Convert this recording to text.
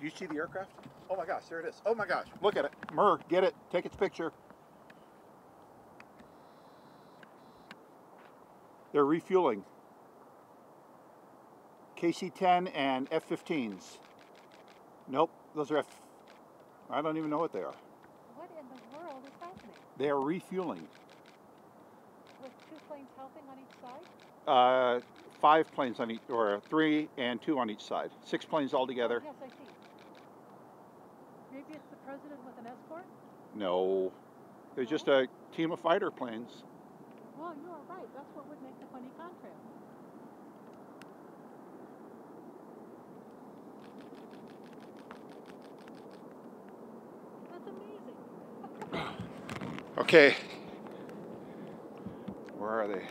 Do you see the aircraft? Oh my gosh, there it is. Oh my gosh, look at it. Mur, get it. Take its picture. They're refueling. KC-10 and F-15s. Nope, those are F... I don't even know what they are. What in the world is happening? They are refueling. With two planes helping on each side? Uh, five planes on each, or three and two on each side. Six planes altogether. Yes, I see. Maybe it's the president with an escort? No, it's just a team of fighter planes. Well, you are right. That's what would make the funny contrail. That's amazing. Okay. Where are they?